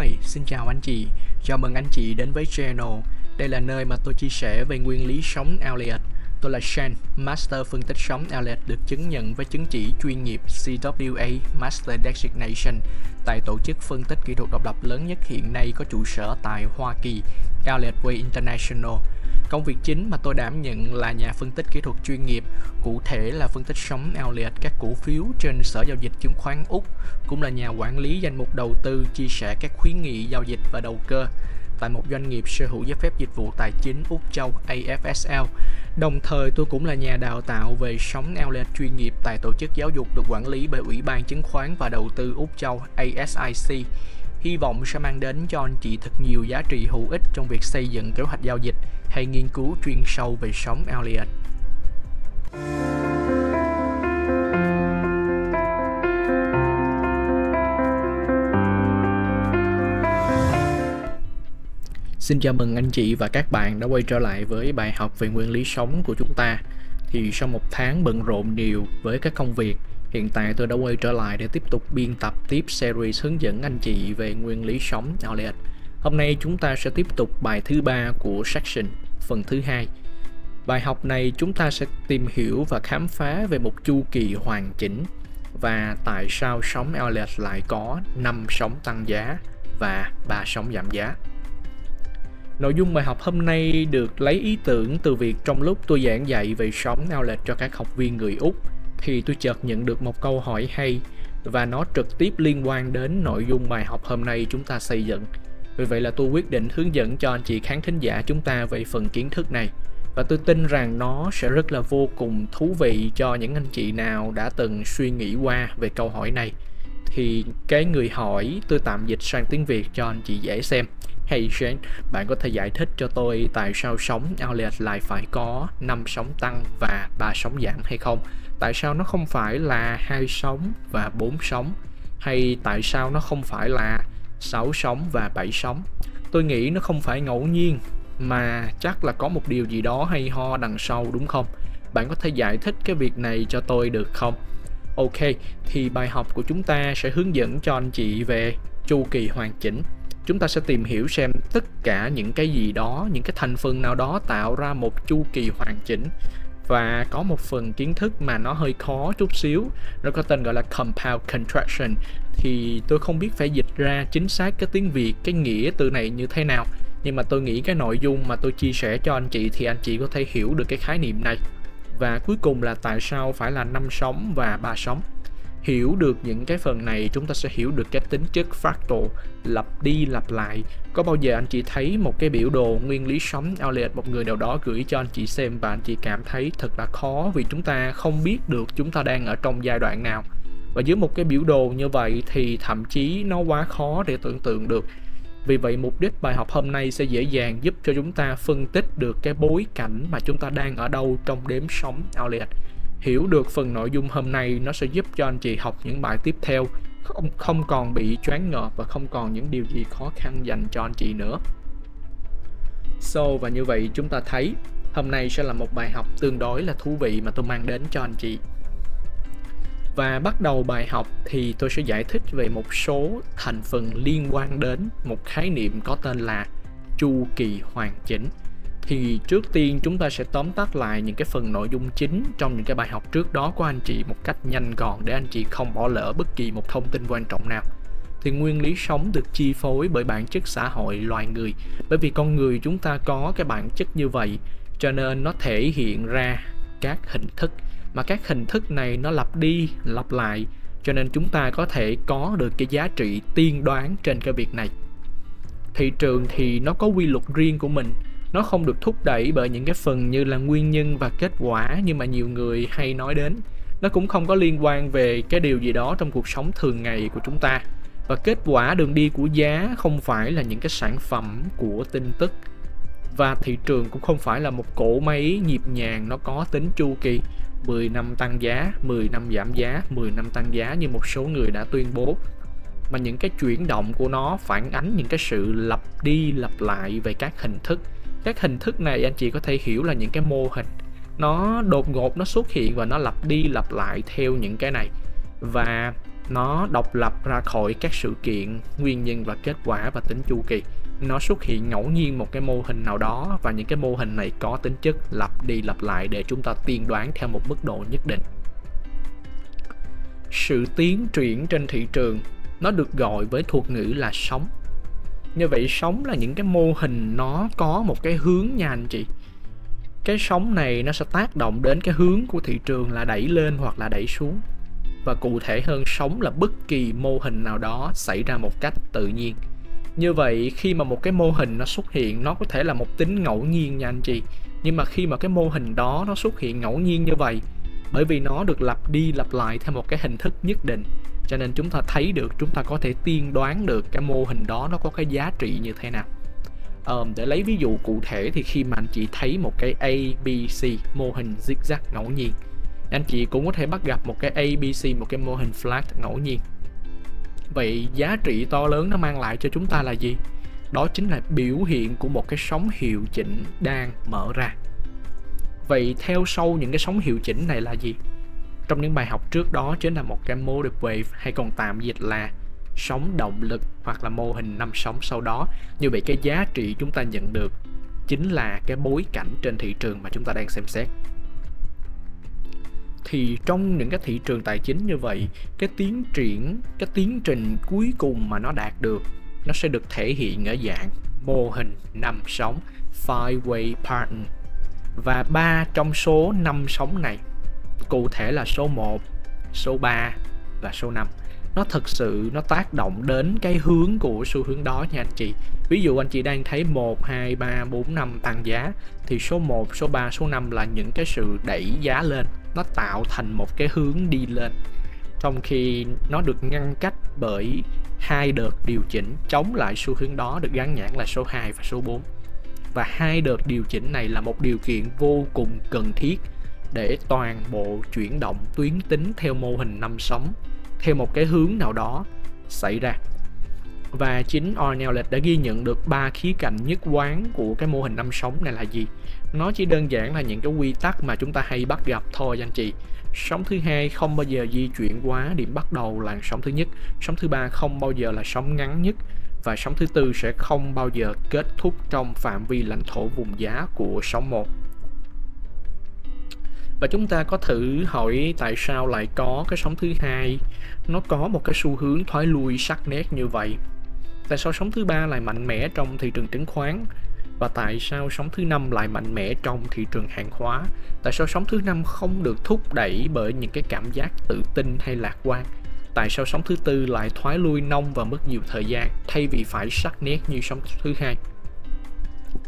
Hi, xin chào anh chị. Chào mừng anh chị đến với channel. Đây là nơi mà tôi chia sẻ về nguyên lý sống Elliot. Tôi là Shane, Master phân tích sóng Elliot được chứng nhận với chứng chỉ chuyên nghiệp CWA Master Designation tại tổ chức phân tích kỹ thuật độc lập lớn nhất hiện nay có trụ sở tại Hoa Kỳ, Elliott Way International. Công việc chính mà tôi đảm nhận là nhà phân tích kỹ thuật chuyên nghiệp, cụ thể là phân tích sóng Elliott các cổ phiếu trên sở giao dịch chứng khoán Úc, cũng là nhà quản lý danh mục đầu tư chia sẻ các khuyến nghị giao dịch và đầu cơ tại một doanh nghiệp sở hữu giấy phép dịch vụ tài chính Úc Châu AFSL. Đồng thời tôi cũng là nhà đào tạo về sóng Elliott chuyên nghiệp tại tổ chức giáo dục được quản lý bởi Ủy ban Chứng khoán và Đầu tư Úc Châu ASIC hy vọng sẽ mang đến cho anh chị thật nhiều giá trị hữu ích trong việc xây dựng kế hoạch giao dịch hay nghiên cứu chuyên sâu về sóng Elliott. Xin chào mừng anh chị và các bạn đã quay trở lại với bài học về nguyên lý sống của chúng ta. Thì sau một tháng bận rộn nhiều với các công việc Hiện tại tôi đã quay trở lại để tiếp tục biên tập tiếp series hướng dẫn anh chị về nguyên lý sống Elliott. Hôm nay chúng ta sẽ tiếp tục bài thứ ba của section, phần thứ hai. Bài học này chúng ta sẽ tìm hiểu và khám phá về một chu kỳ hoàn chỉnh và tại sao sóng Elliott lại có 5 sóng tăng giá và 3 sóng giảm giá. Nội dung bài học hôm nay được lấy ý tưởng từ việc trong lúc tôi giảng dạy về sóng Elliott cho các học viên người Úc thì tôi chợt nhận được một câu hỏi hay và nó trực tiếp liên quan đến nội dung bài học hôm nay chúng ta xây dựng. Vì vậy là tôi quyết định hướng dẫn cho anh chị khán thính giả chúng ta về phần kiến thức này. Và tôi tin rằng nó sẽ rất là vô cùng thú vị cho những anh chị nào đã từng suy nghĩ qua về câu hỏi này. Thì cái người hỏi tôi tạm dịch sang tiếng Việt cho anh chị dễ xem. Hey Shane, bạn có thể giải thích cho tôi tại sao sóng outlet lại phải có 5 sóng tăng và 3 sóng giảm hay không? tại sao nó không phải là hai sóng và bốn sóng hay tại sao nó không phải là sáu sóng và bảy sóng tôi nghĩ nó không phải ngẫu nhiên, mà chắc là có một điều gì đó hay ho đằng sau, đúng không? Bạn có thể giải thích cái việc này cho tôi được không? Ok, thì bài học của chúng ta sẽ hướng dẫn cho anh chị về chu kỳ hoàn chỉnh. Chúng ta sẽ tìm hiểu xem tất cả những cái gì đó, những cái thành phần nào đó tạo ra một chu kỳ hoàn chỉnh. Và có một phần kiến thức mà nó hơi khó chút xíu, nó có tên gọi là compound contraction thì tôi không biết phải dịch ra chính xác cái tiếng Việt, cái nghĩa từ này như thế nào. Nhưng mà tôi nghĩ cái nội dung mà tôi chia sẻ cho anh chị thì anh chị có thể hiểu được cái khái niệm này. Và cuối cùng là tại sao phải là năm sóng và ba sóng hiểu được những cái phần này, chúng ta sẽ hiểu được cái tính chất fractal, lặp đi lặp lại. Có bao giờ anh chị thấy một cái biểu đồ nguyên lý sóng outlet một người nào đó gửi cho anh chị xem và anh chị cảm thấy thật là khó vì chúng ta không biết được chúng ta đang ở trong giai đoạn nào? Và dưới một cái biểu đồ như vậy thì thậm chí nó quá khó để tưởng tượng được vì vậy, mục đích bài học hôm nay sẽ dễ dàng giúp cho chúng ta phân tích được cái bối cảnh mà chúng ta đang ở đâu trong đếm sóng Elliot hiểu được phần nội dung hôm nay, nó sẽ giúp cho anh chị học những bài tiếp theo, không không còn bị choáng ngợp và không còn những điều gì khó khăn dành cho anh chị nữa. So, và như vậy chúng ta thấy, hôm nay sẽ là một bài học tương đối là thú vị mà tôi mang đến cho anh chị. Và bắt đầu bài học thì tôi sẽ giải thích về một số thành phần liên quan đến một khái niệm có tên là chu kỳ hoàn chỉnh. Thì trước tiên chúng ta sẽ tóm tắt lại những cái phần nội dung chính trong những cái bài học trước đó của anh chị một cách nhanh gọn để anh chị không bỏ lỡ bất kỳ một thông tin quan trọng nào. Thì nguyên lý sống được chi phối bởi bản chất xã hội loài người. Bởi vì con người chúng ta có cái bản chất như vậy, cho nên nó thể hiện ra các hình thức mà các hình thức này nó lặp đi, lặp lại, cho nên chúng ta có thể có được cái giá trị tiên đoán trên cái việc này. Thị trường thì nó có quy luật riêng của mình, nó không được thúc đẩy bởi những cái phần như là nguyên nhân và kết quả như mà nhiều người hay nói đến. Nó cũng không có liên quan về cái điều gì đó trong cuộc sống thường ngày của chúng ta. Và kết quả đường đi của giá không phải là những cái sản phẩm của tin tức. Và thị trường cũng không phải là một cỗ máy nhịp nhàng nó có tính chu kỳ. 10 năm tăng giá, 10 năm giảm giá, 10 năm tăng giá như một số người đã tuyên bố. Mà những cái chuyển động của nó phản ánh những cái sự lặp đi lặp lại về các hình thức. Các hình thức này anh chị có thể hiểu là những cái mô hình. Nó đột ngột nó xuất hiện và nó lặp đi lặp lại theo những cái này. Và nó độc lập ra khỏi các sự kiện nguyên nhân và kết quả và tính chu kỳ nó xuất hiện ngẫu nhiên một cái mô hình nào đó và những cái mô hình này có tính chất lặp đi lặp lại để chúng ta tiên đoán theo một mức độ nhất định. Sự tiến triển trên thị trường, nó được gọi với thuật ngữ là sóng. Như vậy, sóng là những cái mô hình nó có một cái hướng nha anh chị. Cái sóng này nó sẽ tác động đến cái hướng của thị trường là đẩy lên hoặc là đẩy xuống. Và cụ thể hơn, sóng là bất kỳ mô hình nào đó xảy ra một cách tự nhiên như vậy khi mà một cái mô hình nó xuất hiện nó có thể là một tính ngẫu nhiên nha anh chị. Nhưng mà khi mà cái mô hình đó nó xuất hiện ngẫu nhiên như vậy bởi vì nó được lặp đi lặp lại theo một cái hình thức nhất định cho nên chúng ta thấy được chúng ta có thể tiên đoán được cái mô hình đó nó có cái giá trị như thế nào. Um, để lấy ví dụ cụ thể thì khi mà anh chị thấy một cái ABC mô hình zigzag ngẫu nhiên anh chị cũng có thể bắt gặp một cái ABC một cái mô hình flat ngẫu nhiên vậy giá trị to lớn nó mang lại cho chúng ta là gì? Đó chính là biểu hiện của một cái sóng hiệu chỉnh đang mở ra. Vậy theo sau những cái sóng hiệu chỉnh này là gì? Trong những bài học trước đó, chính là một cái motive wave hay còn tạm dịch là sóng động lực hoặc là mô hình năm sóng sau đó. Như vậy cái giá trị chúng ta nhận được chính là cái bối cảnh trên thị trường mà chúng ta đang xem xét thì trong những cái thị trường tài chính như vậy cái tiến triển cái tiến trình cuối cùng mà nó đạt được nó sẽ được thể hiện ở dạng mô hình năm sóng five way pattern và ba trong số năm sóng này cụ thể là số 1, số 3 và số 5 nó thực sự nó tác động đến cái hướng của xu hướng đó nha anh chị. Ví dụ anh chị đang thấy 1, 2, 3, 4, 5 tăng giá thì số 1, số 3, số 5 là những cái sự đẩy giá lên. Nó tạo thành một cái hướng đi lên. Trong khi nó được ngăn cách bởi hai đợt điều chỉnh chống lại xu hướng đó được gắn nhãn là số 2 và số 4 và hai đợt điều chỉnh này là một điều kiện vô cùng cần thiết để toàn bộ chuyển động tuyến tính theo mô hình năm sóng theo một cái hướng nào đó xảy ra và chính Ornellet đã ghi nhận được ba khía cạnh nhất quán của cái mô hình năm sóng này là gì? Nó chỉ đơn giản là những cái quy tắc mà chúng ta hay bắt gặp thôi anh chị. Sóng thứ hai không bao giờ di chuyển quá điểm bắt đầu là sóng thứ nhất. Sóng thứ ba không bao giờ là sóng ngắn nhất. Và sóng thứ tư sẽ không bao giờ kết thúc trong phạm vi lãnh thổ vùng giá của sóng 1 và chúng ta có thử hỏi tại sao lại có cái sóng thứ hai? Nó có một cái xu hướng thoái lui sắc nét như vậy tại sao sóng thứ ba lại mạnh mẽ trong thị trường chứng khoán? Và tại sao sóng thứ năm lại mạnh mẽ trong thị trường hàng hóa? Tại sao sóng thứ năm không được thúc đẩy bởi những cái cảm giác tự tin hay lạc quan? Tại sao sóng thứ tư lại thoái lui nông và mất nhiều thời gian thay vì phải sắc nét như sóng thứ hai?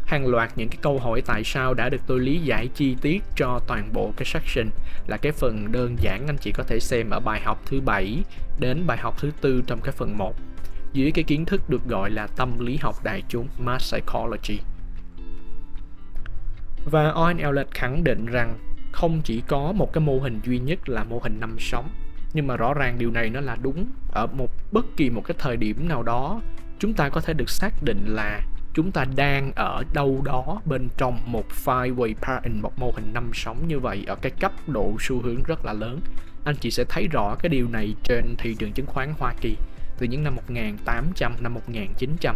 Hàng loạt những cái câu hỏi tại sao đã được tôi lý giải chi tiết cho toàn bộ cái section là cái phần đơn giản anh chị có thể xem ở bài học thứ bảy đến bài học thứ tư trong cái phần 1 dưới cái kiến thức được gọi là tâm lý học đại chúng, mass psychology. Và Owen Ellett khẳng định rằng không chỉ có một cái mô hình duy nhất là mô hình năm sóng nhưng mà rõ ràng điều này nó là đúng ở một bất kỳ một cái thời điểm nào đó. Chúng ta có thể được xác định là chúng ta đang ở đâu đó bên trong một five way pattern một mô hình năm sóng như vậy ở cái cấp độ xu hướng rất là lớn. Anh chị sẽ thấy rõ cái điều này trên thị trường chứng khoán Hoa Kỳ từ những năm 1800 năm 1900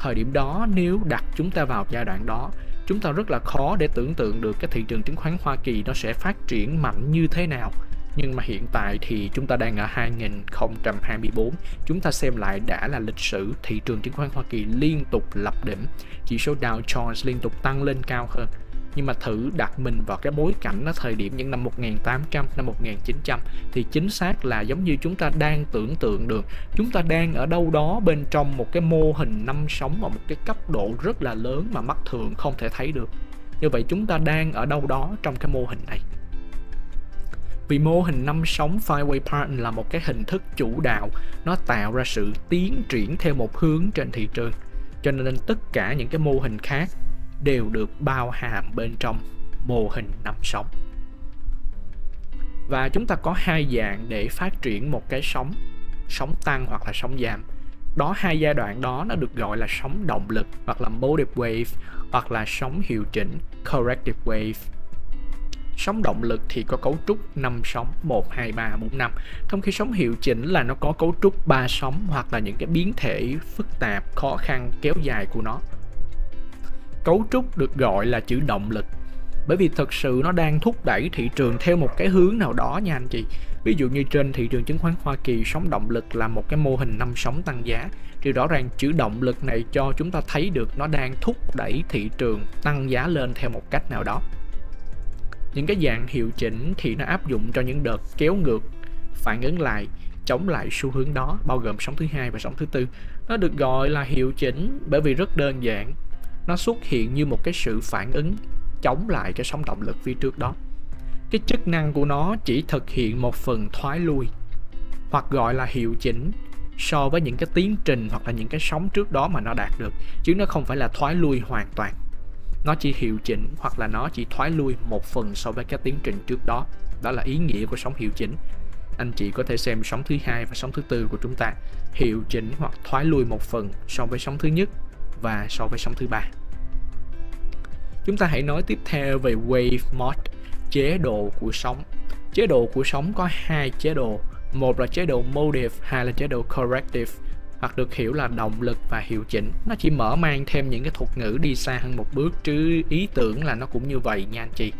thời điểm đó, nếu đặt chúng ta vào giai đoạn đó, chúng ta rất là khó để tưởng tượng được cái thị trường chứng khoán Hoa Kỳ nó sẽ phát triển mạnh như thế nào. Nhưng mà hiện tại thì chúng ta đang ở 2024 chúng ta xem lại đã là lịch sử thị trường chứng khoán Hoa Kỳ liên tục lập đỉnh. Chỉ số Dow Jones liên tục tăng lên cao hơn nhưng mà thử đặt mình vào cái bối cảnh nó thời điểm những năm 1800 năm 1900 thì chính xác là giống như chúng ta đang tưởng tượng được. Chúng ta đang ở đâu đó bên trong một cái mô hình năm sóng ở một cái cấp độ rất là lớn mà mắt thường không thể thấy được. Như vậy chúng ta đang ở đâu đó trong cái mô hình này? Vì mô hình năm sóng Fireway Pattern là một cái hình thức chủ đạo, nó tạo ra sự tiến triển theo một hướng trên thị trường. Cho nên tất cả những cái mô hình khác đều được bao hàm bên trong mô hình năm sóng. Và chúng ta có hai dạng để phát triển một cái sóng, sóng tăng hoặc là sóng giảm. Đó hai giai đoạn đó nó được gọi là sóng động lực hoặc là motive wave hoặc là sóng hiệu chỉnh corrective wave Sóng động lực thì có cấu trúc 5 sóng 1, 2, 3, 4, 5 Trong khi sóng hiệu chỉnh là nó có cấu trúc 3 sóng hoặc là những cái biến thể phức tạp, khó khăn, kéo dài của nó Cấu trúc được gọi là chữ động lực. Bởi vì thực sự nó đang thúc đẩy thị trường theo một cái hướng nào đó nha anh chị. Ví dụ như trên thị trường chứng khoán Hoa Kỳ, sóng động lực là một cái mô hình năm sóng tăng giá. Thì rõ ràng chữ động lực này cho chúng ta thấy được nó đang thúc đẩy thị trường tăng giá lên theo một cách nào đó. Những cái dạng hiệu chỉnh thì nó áp dụng cho những đợt kéo ngược, phản ứng lại, chống lại xu hướng đó, bao gồm sóng thứ hai và sóng thứ tư. Nó được gọi là hiệu chỉnh bởi vì rất đơn giản nó xuất hiện như một cái sự phản ứng, chống lại cái sóng động lực phía trước đó. Cái chức năng của nó chỉ thực hiện một phần thoái lui, hoặc gọi là hiệu chỉnh, so với những cái tiến trình hoặc là những cái sóng trước đó mà nó đạt được, chứ nó không phải là thoái lui hoàn toàn. Nó chỉ hiệu chỉnh hoặc là nó chỉ thoái lui một phần so với cái tiến trình trước đó. Đó là ý nghĩa của sóng hiệu chỉnh. Anh chị có thể xem sóng thứ hai và sóng thứ tư của chúng ta, hiệu chỉnh hoặc thoái lui một phần so với sóng thứ nhất và so với sóng thứ ba Chúng ta hãy nói tiếp theo về Wave Mode, chế độ của sóng. Chế độ của sóng có hai chế độ, một là chế độ Motive, hai là chế độ Corrective hoặc được hiểu là động lực và hiệu chỉnh. Nó chỉ mở mang thêm những cái thuật ngữ đi xa hơn một bước chứ ý tưởng là nó cũng như vậy nha anh chị.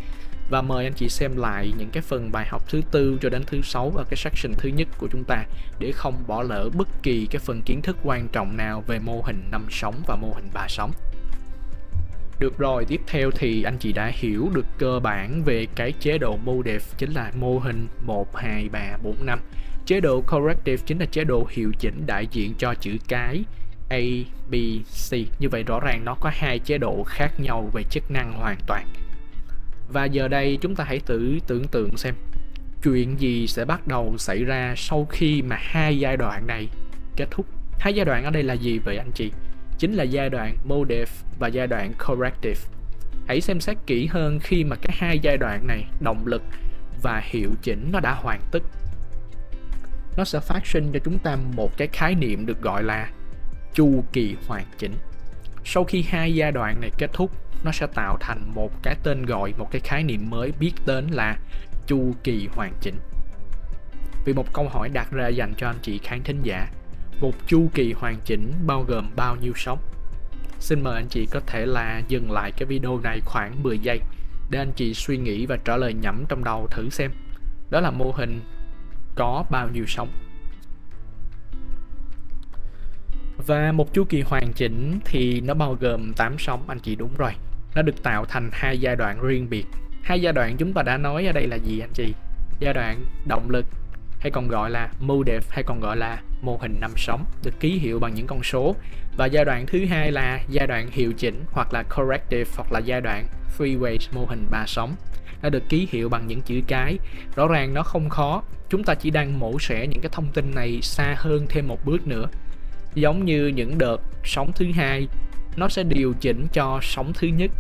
Và mời anh chị xem lại những cái phần bài học thứ tư cho đến thứ sáu ở cái section thứ nhất của chúng ta để không bỏ lỡ bất kỳ cái phần kiến thức quan trọng nào về mô hình năm sóng và mô hình ba sóng. Được rồi, tiếp theo thì anh chị đã hiểu được cơ bản về cái chế độ MODEF chính là mô hình 1, 2, 3, 4, 5. Chế độ Corrective chính là chế độ hiệu chỉnh đại diện cho chữ cái A, B, C. Như vậy rõ ràng nó có hai chế độ khác nhau về chức năng hoàn toàn. Và giờ đây chúng ta hãy tự tưởng tượng xem chuyện gì sẽ bắt đầu xảy ra sau khi mà hai giai đoạn này kết thúc. Hai giai đoạn ở đây là gì vậy anh chị? chính là giai đoạn Motive và giai đoạn Corrective. Hãy xem xét kỹ hơn khi mà cái hai giai đoạn này, động lực và hiệu chỉnh nó đã hoàn tất. Nó sẽ phát sinh cho chúng ta một cái khái niệm được gọi là chu kỳ hoàn chỉnh. Sau khi hai giai đoạn này kết thúc, nó sẽ tạo thành một cái tên gọi, một cái khái niệm mới biết đến là chu kỳ hoàn chỉnh. Vì một câu hỏi đặt ra dành cho anh chị khán thính giả một chu kỳ hoàn chỉnh bao gồm bao nhiêu sóng. Xin mời anh chị có thể là dừng lại cái video này khoảng 10 giây để anh chị suy nghĩ và trả lời nhẩm trong đầu thử xem. Đó là mô hình có bao nhiêu sóng. Và một chu kỳ hoàn chỉnh thì nó bao gồm 8 sóng anh chị đúng rồi. Nó được tạo thành hai giai đoạn riêng biệt. Hai giai đoạn chúng ta đã nói ở đây là gì anh chị? Giai đoạn động lực, hay còn gọi là MODEF hay còn gọi là mô hình năm sóng, được ký hiệu bằng những con số. Và giai đoạn thứ hai là giai đoạn hiệu chỉnh hoặc là corrective, hoặc là giai đoạn three ways mô hình ba sóng. Nó được ký hiệu bằng những chữ cái. Rõ ràng nó không khó. Chúng ta chỉ đang mổ xẻ những cái thông tin này xa hơn thêm một bước nữa. Giống như những đợt sóng thứ hai nó sẽ điều chỉnh cho sóng thứ nhất.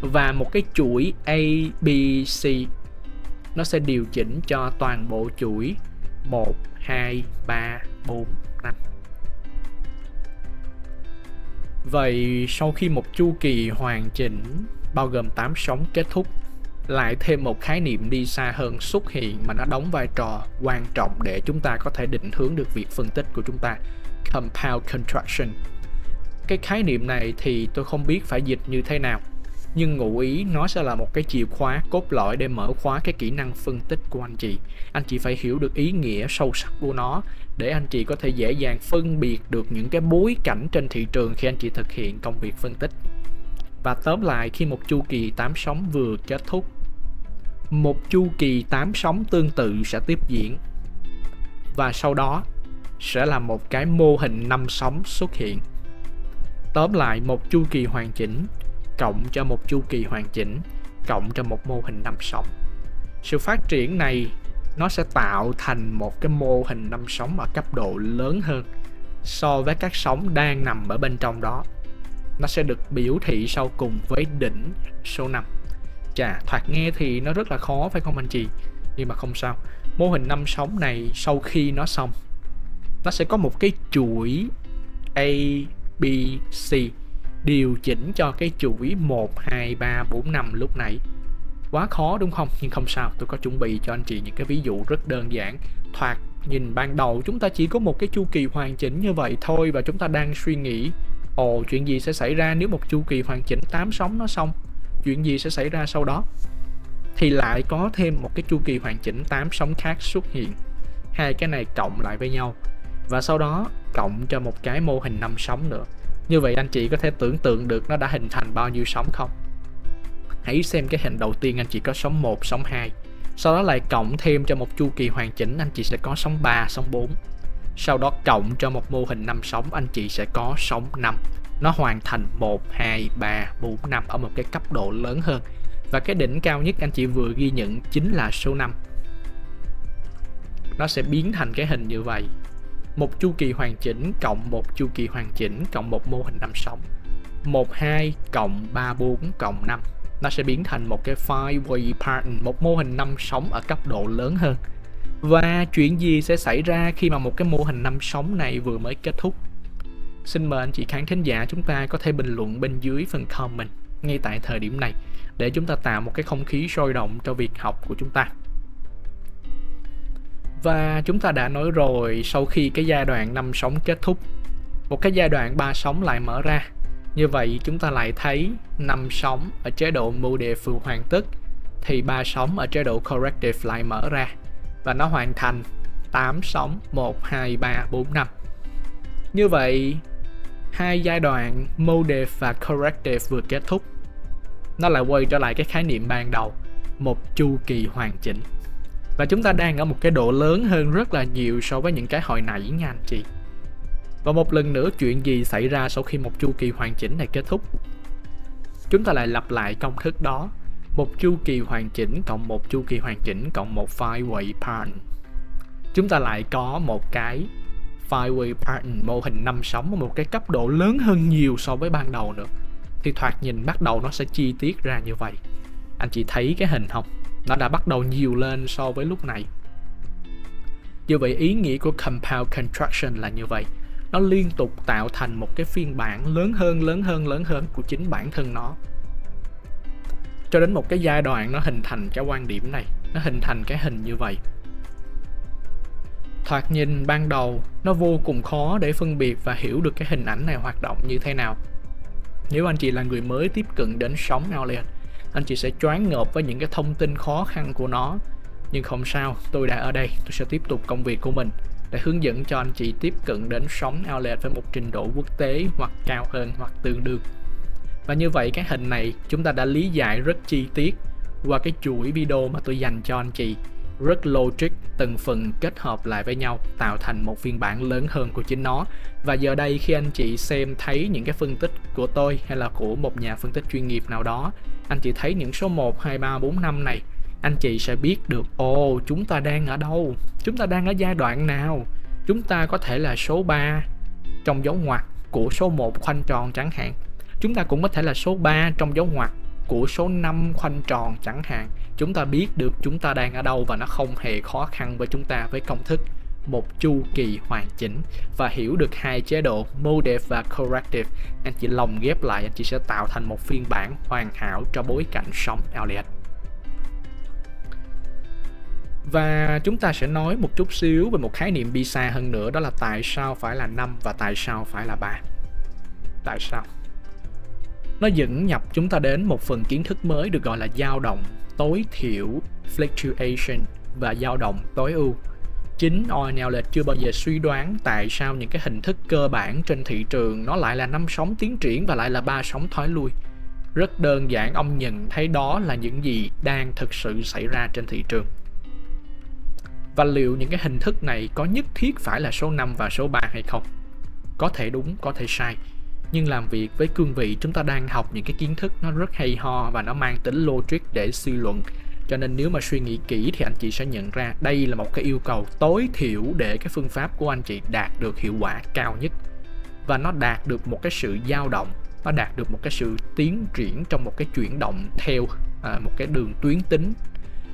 Và một cái chuỗi A, B, C nó sẽ điều chỉnh cho toàn bộ chuỗi 1, 2, 3, 4, 5 Vậy sau khi một chu kỳ hoàn chỉnh bao gồm 8 sóng kết thúc lại thêm một khái niệm đi xa hơn xuất hiện mà nó đóng vai trò quan trọng để chúng ta có thể định hướng được việc phân tích của chúng ta compound contraction cái khái niệm này thì tôi không biết phải dịch như thế nào, nhưng ngụ ý nó sẽ là một cái chìa khóa cốt lõi để mở khóa cái kỹ năng phân tích của anh chị. Anh chị phải hiểu được ý nghĩa sâu sắc của nó để anh chị có thể dễ dàng phân biệt được những cái bối cảnh trên thị trường khi anh chị thực hiện công việc phân tích. Và tóm lại, khi một chu kỳ 8 sóng vừa kết thúc, một chu kỳ 8 sóng tương tự sẽ tiếp diễn. Và sau đó sẽ là một cái mô hình năm sóng xuất hiện tóm lại, một chu kỳ hoàn chỉnh, cộng cho một chu kỳ hoàn chỉnh, cộng cho một mô hình năm sóng sự phát triển này, nó sẽ tạo thành một cái mô hình năm sóng ở cấp độ lớn hơn so với các sóng đang nằm ở bên trong đó. Nó sẽ được biểu thị sau cùng với đỉnh số 5 chà, thoạt nghe thì nó rất là khó, phải không anh chị? Nhưng mà không sao. Mô hình năm sóng này sau khi nó xong, nó sẽ có một cái chuỗi A B C điều chỉnh cho cái chuỗi 1, 2, 3, 4, 5 lúc nãy. Quá khó đúng không? Nhưng không sao tôi có chuẩn bị cho anh chị những cái ví dụ rất đơn giản. Thoạt nhìn ban đầu chúng ta chỉ có một cái chu kỳ hoàn chỉnh như vậy thôi và chúng ta đang suy nghĩ ồ chuyện gì sẽ xảy ra nếu một chu kỳ hoàn chỉnh 8 sóng nó xong? Chuyện gì sẽ xảy ra sau đó? Thì lại có thêm một cái chu kỳ hoàn chỉnh 8 sóng khác xuất hiện. Hai cái này cộng lại với nhau và sau đó cộng cho một cái mô hình năm sóng nữa. Như vậy anh chị có thể tưởng tượng được nó đã hình thành bao nhiêu sóng không? Hãy xem cái hình đầu tiên anh chị có sóng 1, sóng 2 sau đó lại cộng thêm cho một chu kỳ hoàn chỉnh anh chị sẽ có sóng 3, sóng 4 sau đó cộng cho một mô hình năm sóng anh chị sẽ có sóng 5 nó hoàn thành 1, 2, 3, 4, 5 ở một cái cấp độ lớn hơn. Và cái đỉnh cao nhất anh chị vừa ghi nhận chính là số 5 nó sẽ biến thành cái hình như vậy một chu kỳ hoàn chỉnh cộng một chu kỳ hoàn chỉnh cộng một mô hình năm sóng 1, 2 cộng 3, 4 cộng 5 nó sẽ biến thành một cái five-way pattern, một mô hình năm sóng ở cấp độ lớn hơn. Và chuyện gì sẽ xảy ra khi mà một cái mô hình năm sóng này vừa mới kết thúc? Xin mời anh chị khán thính giả chúng ta có thể bình luận bên dưới phần comment ngay tại thời điểm này để chúng ta tạo một cái không khí sôi động cho việc học của chúng ta. Và chúng ta đã nói rồi sau khi cái giai đoạn năm sóng kết thúc, một cái giai đoạn ba sóng lại mở ra như vậy chúng ta lại thấy năm sóng ở chế độ mưu đề phù hoàn tất thì ba sóng ở chế độ corrective lại mở ra và nó hoàn thành 8 sóng 1 2 3 4 5. Như vậy hai giai đoạn motive và corrective vừa kết thúc. Nó lại quay trở lại cái khái niệm ban đầu, một chu kỳ hoàn chỉnh. Và chúng ta đang ở một cái độ lớn hơn rất là nhiều so với những cái hồi nãy nha anh chị. Và một lần nữa chuyện gì xảy ra sau khi một chu kỳ hoàn chỉnh này kết thúc? Chúng ta lại lặp lại công thức đó. Một chu kỳ hoàn chỉnh cộng một chu kỳ hoàn chỉnh cộng một five-way pattern. Chúng ta lại có một cái five-way pattern, mô hình năm sóng ở một cái cấp độ lớn hơn nhiều so với ban đầu nữa. Thì thoạt nhìn bắt đầu nó sẽ chi tiết ra như vậy. Anh chị thấy cái hình không? Nó đã bắt đầu nhiều lên so với lúc này. Như vậy, ý nghĩa của compound contraction là như vậy. Nó liên tục tạo thành một cái phiên bản lớn hơn lớn hơn lớn hơn của chính bản thân nó. Cho đến một cái giai đoạn nó hình thành cái quan điểm này, nó hình thành cái hình như vậy. Thoạt nhìn ban đầu, nó vô cùng khó để phân biệt và hiểu được cái hình ảnh này hoạt động như thế nào. Nếu anh chị là người mới tiếp cận đến sóng outlet anh chị sẽ choáng ngợp với những cái thông tin khó khăn của nó nhưng không sao, tôi đã ở đây, tôi sẽ tiếp tục công việc của mình để hướng dẫn cho anh chị tiếp cận đến sóng outlet với một trình độ quốc tế hoặc cao hơn hoặc tương đương. Và như vậy, cái hình này chúng ta đã lý giải rất chi tiết qua cái chuỗi video mà tôi dành cho anh chị rất logic từng phần kết hợp lại với nhau tạo thành một phiên bản lớn hơn của chính nó. Và giờ đây khi anh chị xem thấy những cái phân tích của tôi hay là của một nhà phân tích chuyên nghiệp nào đó anh chị thấy những số 1, 2, 3, 4, 5 này anh chị sẽ biết được ồ chúng ta đang ở đâu? Chúng ta đang ở giai đoạn nào? Chúng ta có thể là số 3 trong dấu ngoặc của số 1 khoanh tròn chẳng hạn. Chúng ta cũng có thể là số 3 trong dấu ngoặc của số 5 khoanh tròn chẳng hạn chúng ta biết được chúng ta đang ở đâu và nó không hề khó khăn với chúng ta với công thức một chu kỳ hoàn chỉnh và hiểu được hai chế độ motive và corrective, anh chị lồng ghép lại, anh chị sẽ tạo thành một phiên bản hoàn hảo cho bối cảnh sống, Elliot và chúng ta sẽ nói một chút xíu về một khái niệm đi xa hơn nữa, đó là tại sao phải là 5 và tại sao phải là 3. Tại sao? Nó dẫn nhập chúng ta đến một phần kiến thức mới được gọi là dao động tối thiểu fluctuation và dao động tối ưu. Chính Ornell chưa bao giờ suy đoán tại sao những cái hình thức cơ bản trên thị trường nó lại là năm sóng tiến triển và lại là ba sóng thoái lui. Rất đơn giản ông nhận thấy đó là những gì đang thực sự xảy ra trên thị trường và liệu những cái hình thức này có nhất thiết phải là số 5 và số 3 hay không? Có thể đúng, có thể sai. Nhưng làm việc với cương vị chúng ta đang học những cái kiến thức nó rất hay ho và nó mang tính logic để suy luận. Cho nên nếu mà suy nghĩ kỹ thì anh chị sẽ nhận ra đây là một cái yêu cầu tối thiểu để cái phương pháp của anh chị đạt được hiệu quả cao nhất. Và nó đạt được một cái sự dao động, nó đạt được một cái sự tiến triển trong một cái chuyển động theo à, một cái đường tuyến tính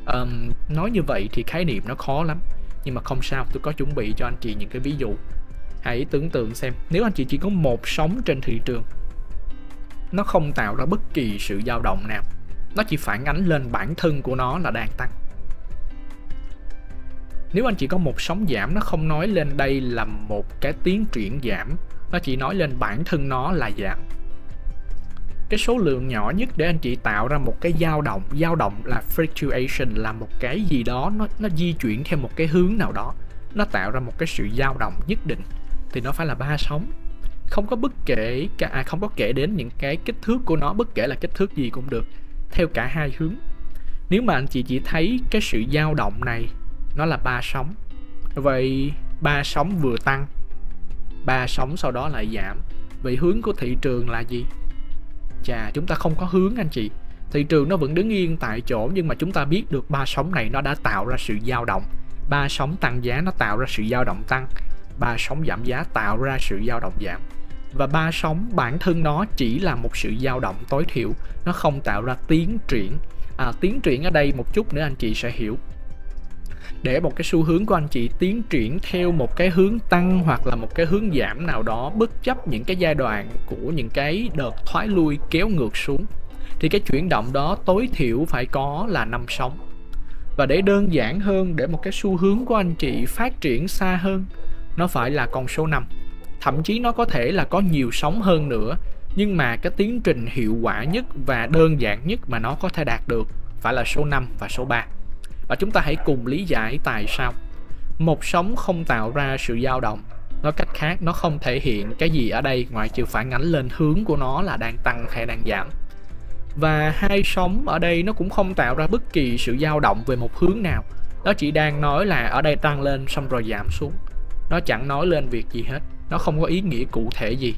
um, nói như vậy thì khái niệm nó khó lắm nhưng mà không sao tôi có chuẩn bị cho anh chị những cái ví dụ hãy tưởng tượng xem, nếu anh chị chỉ có một sóng trên thị trường, nó không tạo ra bất kỳ sự dao động nào. Nó chỉ phản ánh lên bản thân của nó là đang tăng. Nếu anh chỉ có một sóng giảm, nó không nói lên đây là một cái tiến triển giảm, nó chỉ nói lên bản thân nó là giảm. Cái số lượng nhỏ nhất để anh chị tạo ra một cái dao động dao động là fluctuation, là một cái gì đó, nó nó di chuyển theo một cái hướng nào đó. Nó tạo ra một cái sự dao động nhất định thì nó phải là ba sóng. Không có bất kể à, không có kể đến những cái kích thước của nó bất kể là kích thước gì cũng được theo cả hai hướng. Nếu mà anh chị chỉ thấy cái sự dao động này nó là ba sóng. Vậy ba sóng vừa tăng ba sóng sau đó lại giảm. Vậy hướng của thị trường là gì? Chà chúng ta không có hướng anh chị. Thị trường nó vẫn đứng yên tại chỗ nhưng mà chúng ta biết được ba sóng này nó đã tạo ra sự dao động. Ba sóng tăng giá nó tạo ra sự dao động tăng ba sóng giảm giá tạo ra sự dao động giảm. Và ba sóng bản thân nó chỉ là một sự dao động tối thiểu nó không tạo ra tiến triển. À, tiến triển ở đây một chút nữa anh chị sẽ hiểu. Để một cái xu hướng của anh chị tiến triển theo một cái hướng tăng hoặc là một cái hướng giảm nào đó bất chấp những cái giai đoạn của những cái đợt thoái lui kéo ngược xuống thì cái chuyển động đó tối thiểu phải có là năm sóng. Và để đơn giản hơn để một cái xu hướng của anh chị phát triển xa hơn nó phải là con số 5 thậm chí nó có thể là có nhiều sóng hơn nữa, nhưng mà cái tiến trình hiệu quả nhất và đơn giản nhất mà nó có thể đạt được phải là số 5 và số 3 và chúng ta hãy cùng lý giải tại sao. Một sóng không tạo ra sự dao động. Nói cách khác, nó không thể hiện cái gì ở đây ngoại trừ phản ánh lên hướng của nó là đang tăng hay đang giảm. Và hai sóng ở đây nó cũng không tạo ra bất kỳ sự dao động về một hướng nào. Nó chỉ đang nói là ở đây tăng lên xong rồi giảm xuống nó chẳng nói lên việc gì hết. Nó không có ý nghĩa cụ thể gì.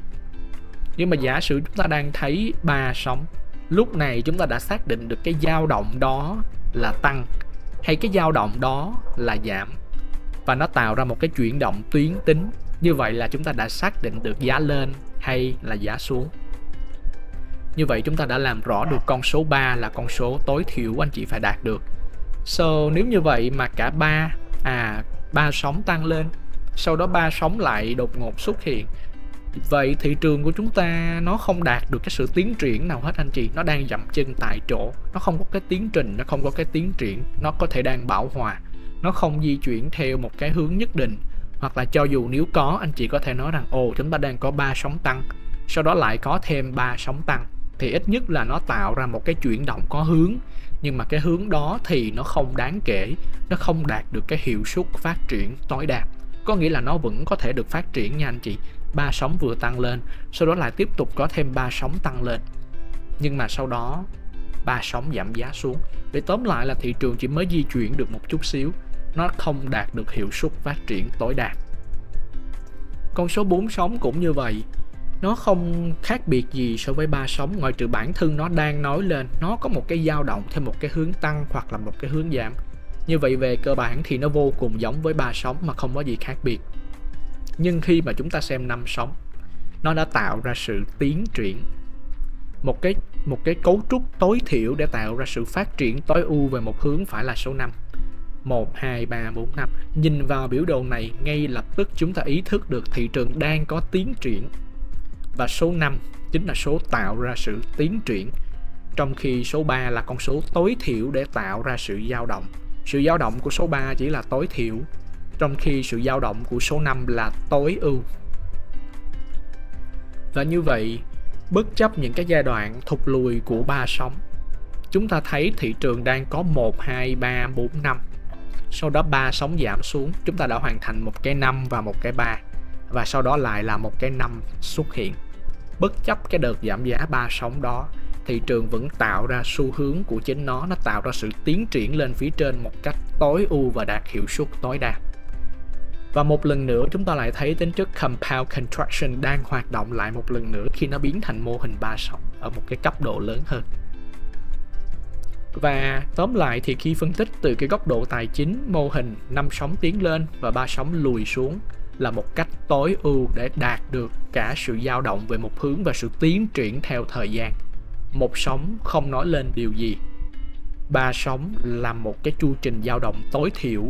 Nhưng mà giả sử chúng ta đang thấy ba sóng, lúc này chúng ta đã xác định được cái dao động đó là tăng hay cái dao động đó là giảm. Và nó tạo ra một cái chuyển động tuyến tính. Như vậy là chúng ta đã xác định được giá lên hay là giá xuống. Như vậy chúng ta đã làm rõ được con số 3 là con số tối thiểu, anh chị, phải đạt được. So, nếu như vậy mà cả ba à ba sóng tăng lên sau đó ba sóng lại đột ngột xuất hiện. Vậy thị trường của chúng ta nó không đạt được cái sự tiến triển nào hết anh chị, nó đang dậm chân tại chỗ. Nó không có cái tiến trình, nó không có cái tiến triển, nó có thể đang bảo hòa. Nó không di chuyển theo một cái hướng nhất định. Hoặc là cho dù nếu có, anh chị có thể nói rằng, ồ, chúng ta đang có ba sóng tăng. Sau đó lại có thêm ba sóng tăng. Thì ít nhất là nó tạo ra một cái chuyển động có hướng. Nhưng mà cái hướng đó thì nó không đáng kể. Nó không đạt được cái hiệu suất phát triển tối đa có nghĩa là nó vẫn có thể được phát triển nha anh chị. Ba sóng vừa tăng lên, sau đó lại tiếp tục có thêm ba sóng tăng lên. Nhưng mà sau đó, ba sóng giảm giá xuống. Để tóm lại là thị trường chỉ mới di chuyển được một chút xíu. Nó không đạt được hiệu suất phát triển tối đa. Con số 4 sóng cũng như vậy. Nó không khác biệt gì so với ba sóng. Ngoại trừ bản thân nó đang nói lên, nó có một cái dao động theo một cái hướng tăng hoặc là một cái hướng giảm như vậy về cơ bản thì nó vô cùng giống với ba sóng mà không có gì khác biệt. Nhưng khi mà chúng ta xem năm sóng nó đã tạo ra sự tiến triển. Một cái một cái cấu trúc tối thiểu để tạo ra sự phát triển tối ưu về một hướng phải là số 5 1, 2, 3, 4, 5 Nhìn vào biểu đồ này ngay lập tức chúng ta ý thức được thị trường đang có tiến triển. Và số 5 chính là số tạo ra sự tiến triển Trong khi số 3 là con số tối thiểu để tạo ra sự dao động. Sự dao động của số 3 chỉ là tối thiểu trong khi sự dao động của số 5 là tối ưu. Và như vậy, bất chấp những cái giai đoạn thụt lùi của ba sóng, chúng ta thấy thị trường đang có 1, 2, 3, 4, 5. Sau đó ba sóng giảm xuống, chúng ta đã hoàn thành một cái 5 và một cái 3. Và sau đó lại là một cái 5 xuất hiện. Bất chấp cái đợt giảm giá ba sóng đó, thị trường vẫn tạo ra xu hướng của chính nó, nó tạo ra sự tiến triển lên phía trên một cách tối ưu và đạt hiệu suất tối đa. Và một lần nữa chúng ta lại thấy tính chất compound contraction đang hoạt động lại một lần nữa khi nó biến thành mô hình ba sóng ở một cái cấp độ lớn hơn. Và tóm lại thì khi phân tích từ cái góc độ tài chính, mô hình năm sóng tiến lên và ba sóng lùi xuống là một cách tối ưu để đạt được cả sự dao động về một hướng và sự tiến triển theo thời gian. Một sóng không nói lên điều gì. Ba sóng là một cái chu trình dao động tối thiểu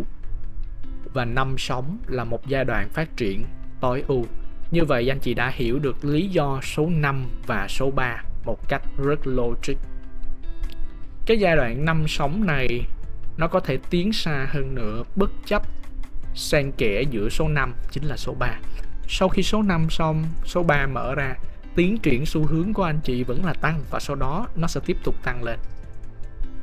và năm sóng là một giai đoạn phát triển tối ưu. Như vậy anh chị đã hiểu được lý do số 5 và số 3 một cách rất logic. cái giai đoạn năm sóng này nó có thể tiến xa hơn nữa bất chấp xen kẽ giữa số 5 chính là số 3. Sau khi số 5 xong, số 3 mở ra, tiến triển xu hướng của anh chị vẫn là tăng và sau đó nó sẽ tiếp tục tăng lên.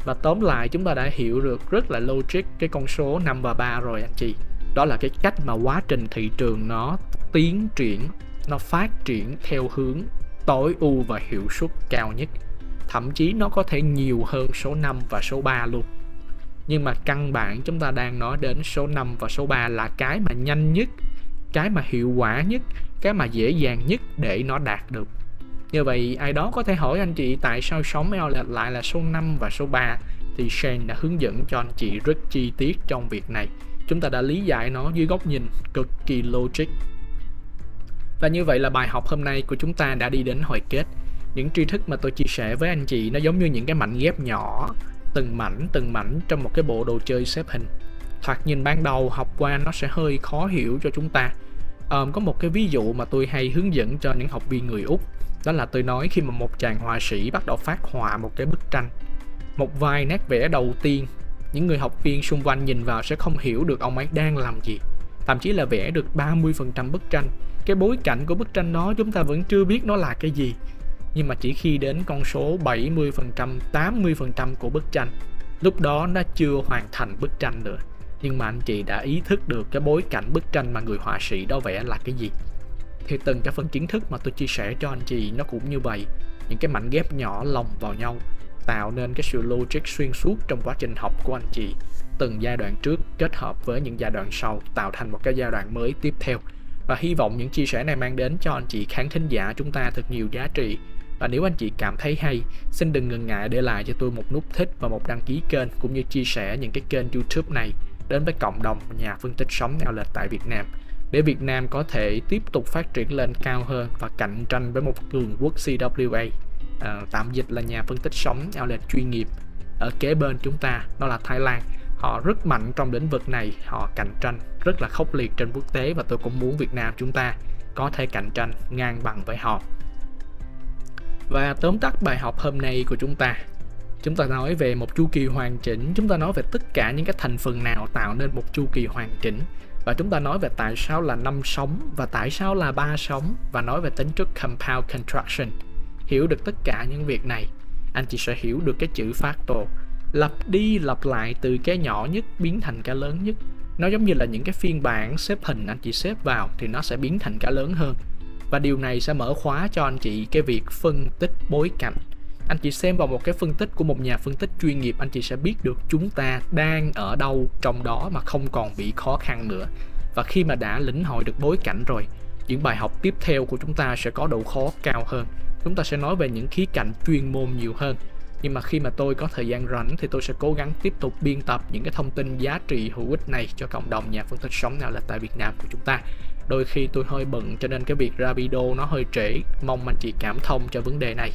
Và tóm lại chúng ta đã hiểu được rất là logic cái con số 5 và 3 rồi anh chị. Đó là cái cách mà quá trình thị trường nó tiến triển, nó phát triển theo hướng tối ưu và hiệu suất cao nhất. Thậm chí nó có thể nhiều hơn số 5 và số 3 luôn. Nhưng mà căn bản chúng ta đang nói đến số 5 và số 3 là cái mà nhanh nhất, cái mà hiệu quả nhất, cái mà dễ dàng nhất để nó đạt được. Như vậy ai đó có thể hỏi anh chị tại sao sóng eo lại là số 5 và số 3 thì Shane đã hướng dẫn cho anh chị rất chi tiết trong việc này. Chúng ta đã lý giải nó dưới góc nhìn cực kỳ logic. Và như vậy là bài học hôm nay của chúng ta đã đi đến hồi kết. Những tri thức mà tôi chia sẻ với anh chị nó giống như những cái mảnh ghép nhỏ, từng mảnh từng mảnh trong một cái bộ đồ chơi xếp hình. Thoạt nhìn ban đầu học qua nó sẽ hơi khó hiểu cho chúng ta. Um, có một cái ví dụ mà tôi hay hướng dẫn cho những học viên người Úc. Đó là tôi nói khi mà một chàng họa sĩ bắt đầu phát họa một cái bức tranh một vài nét vẽ đầu tiên những người học viên xung quanh nhìn vào sẽ không hiểu được ông ấy đang làm gì. Thậm chí là vẽ được 30% bức tranh. Cái bối cảnh của bức tranh đó chúng ta vẫn chưa biết nó là cái gì nhưng mà chỉ khi đến con số 70%, 80% của bức tranh lúc đó nó chưa hoàn thành bức tranh nữa nhưng mà anh chị đã ý thức được cái bối cảnh bức tranh mà người họa sĩ đó vẽ là cái gì. Thì từng cái phần kiến thức mà tôi chia sẻ cho anh chị nó cũng như vậy. Những cái mảnh ghép nhỏ lồng vào nhau, tạo nên cái sự logic xuyên suốt trong quá trình học của anh chị. Từng giai đoạn trước kết hợp với những giai đoạn sau, tạo thành một cái giai đoạn mới tiếp theo. Và hy vọng những chia sẻ này mang đến cho anh chị khán thính giả chúng ta thật nhiều giá trị. Và nếu anh chị cảm thấy hay, xin đừng ngần ngại để lại cho tôi một nút thích và một đăng ký kênh, cũng như chia sẻ những cái kênh youtube này đến với cộng đồng nhà phân tích sóng neo lệch tại Việt Nam. Để Việt Nam có thể tiếp tục phát triển lên cao hơn và cạnh tranh với một cường quốc CWA à, tạm dịch là nhà phân tích sóng outlet chuyên nghiệp. Ở kế bên chúng ta đó là Thái Lan. Họ rất mạnh trong lĩnh vực này họ cạnh tranh rất là khốc liệt trên quốc tế và tôi cũng muốn Việt Nam chúng ta có thể cạnh tranh ngang bằng với họ. Và tóm tắt bài học hôm nay của chúng ta chúng ta nói về một chu kỳ hoàn chỉnh, chúng ta nói về tất cả những cái thành phần nào tạo nên một chu kỳ hoàn chỉnh. Và chúng ta nói về tại sao là năm sóng và tại sao là ba sóng và nói về tính chất compound contraction. Hiểu được tất cả những việc này, anh chị sẽ hiểu được cái chữ factor lặp đi lặp lại từ cái nhỏ nhất biến thành cái lớn nhất. Nó giống như là những cái phiên bản xếp hình anh chị xếp vào thì nó sẽ biến thành cái lớn hơn. Và điều này sẽ mở khóa cho anh chị cái việc phân tích bối cảnh anh chị xem vào một cái phân tích của một nhà phân tích chuyên nghiệp, anh chị sẽ biết được chúng ta đang ở đâu trong đó mà không còn bị khó khăn nữa. Và khi mà đã lĩnh hội được bối cảnh rồi, những bài học tiếp theo của chúng ta sẽ có độ khó cao hơn. Chúng ta sẽ nói về những khía cạnh chuyên môn nhiều hơn. Nhưng mà khi mà tôi có thời gian rảnh thì tôi sẽ cố gắng tiếp tục biên tập những cái thông tin giá trị hữu ích này cho cộng đồng nhà phân tích sống nào là tại Việt Nam của chúng ta. Đôi khi tôi hơi bận cho nên cái việc ra video nó hơi trễ. Mong anh chị cảm thông cho vấn đề này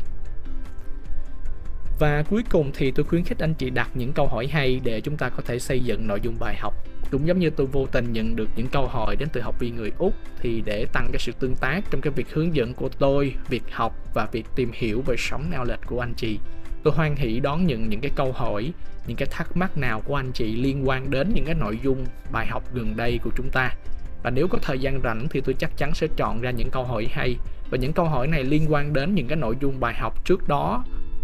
và cuối cùng thì tôi khuyến khích anh chị đặt những câu hỏi hay để chúng ta có thể xây dựng nội dung bài học. Cũng giống như tôi vô tình nhận được những câu hỏi đến từ học viên người Úc thì để tăng cái sự tương tác trong cái việc hướng dẫn của tôi, việc học và việc tìm hiểu về sống neo lệch của anh chị. Tôi hoan hỷ đón nhận những cái câu hỏi, những cái thắc mắc nào của anh chị liên quan đến những cái nội dung bài học gần đây của chúng ta. Và nếu có thời gian rảnh thì tôi chắc chắn sẽ chọn ra những câu hỏi hay và những câu hỏi này liên quan đến những cái nội dung bài học trước đó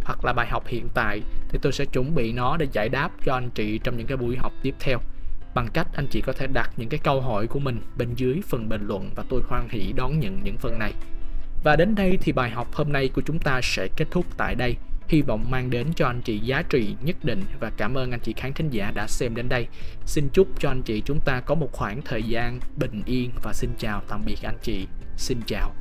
hoặc là bài học hiện tại, thì tôi sẽ chuẩn bị nó để giải đáp cho anh chị trong những cái buổi học tiếp theo bằng cách anh chị có thể đặt những cái câu hỏi của mình bên dưới phần bình luận và tôi hoan hỷ đón nhận những phần này. Và đến đây thì bài học hôm nay của chúng ta sẽ kết thúc tại đây. Hy vọng mang đến cho anh chị giá trị nhất định và cảm ơn anh chị khán thính giả đã xem đến đây. Xin chúc cho anh chị chúng ta có một khoảng thời gian bình yên và xin chào tạm biệt anh chị. Xin chào.